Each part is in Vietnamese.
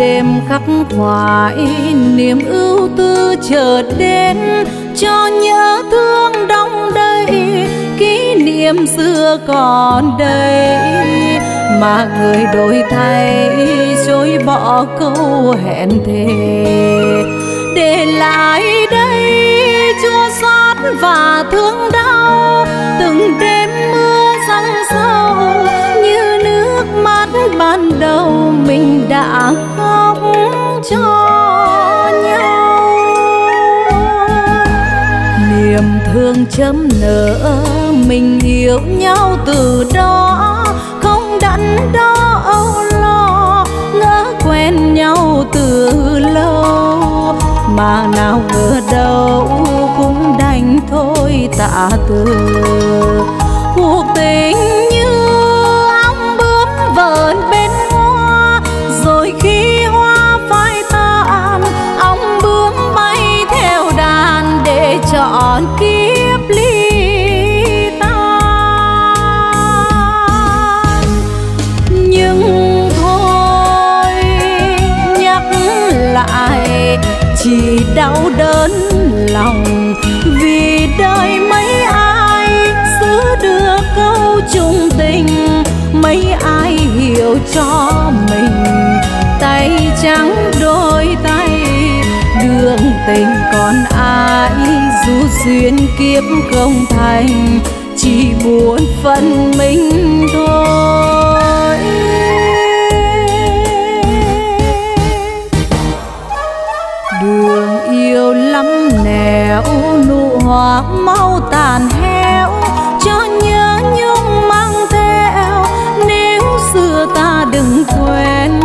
đêm khắc khoải, niềm ưu tư chợt đến. Cho nhớ thương đông đầy, kỷ niệm xưa còn đây mà người đổi thay chối bỏ câu hẹn thề. Để lại đây, chua xót và thương đau. Từng đêm mưa răng sâu niềm thương chấm nở, mình yêu nhau từ đó, không đắn đo âu lo, ngỡ quen nhau từ lâu. Mà nào ngờ đâu cũng đành thôi tạ từ chọn kiếp ly tan. Nhưng thôi, nhắc lại, chỉ đau đớn lòng. Vì đời mấy ai giữ được câu chung tình, mấy ai hiểu cho mình. Tay trắng đôi tay, đường tình còn ai dù duyên kiếp không thành, chỉ buồn phận mình thôi. Đường yêu lắm nẻo, nụ hoa mau tàn héo, cho nhớ nhung mang theo. Nếu xưa ta đừng quên,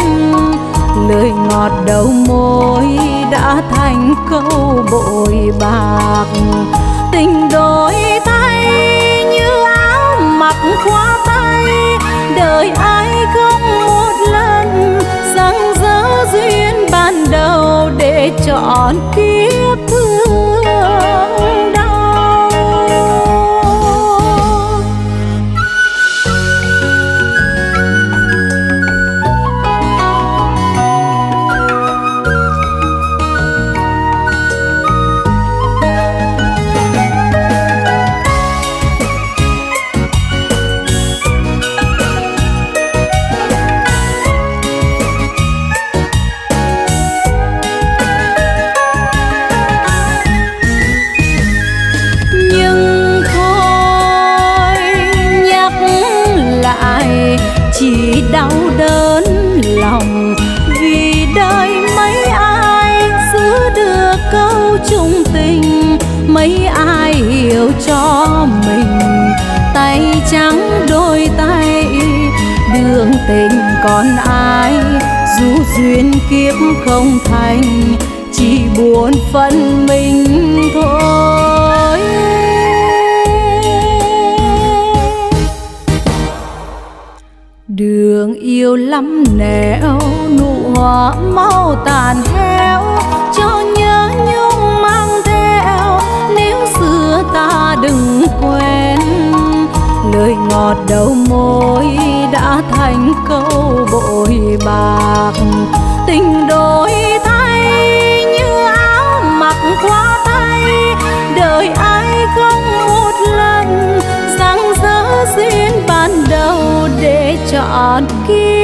lời ngọt đầu môi đã thành câu bội bạc. Tình đôi tay như áo mặc khóa tay, đời ai không một lần, răng dỡ duyên ban đầu để chọn kiếp đớn lòng. Vì đời mấy ai giữ được câu chung tình, mấy ai hiểu cho mình. Tay trắng đôi tay, đường tình còn ai dù duyên kiếp không thành, chỉ buồn phận mình thôi. Đường yêu lắm nẻo, nụ hoa mau tàn héo. Cho nhớ nhung mang theo, nếu xưa ta đừng quên. Lời ngọt đầu môi đã thành câu bội bạc. Tình đôi thay như áo mặc qua tay. Đời ai không một lần rằng dỡ riêng chọn kiếp thương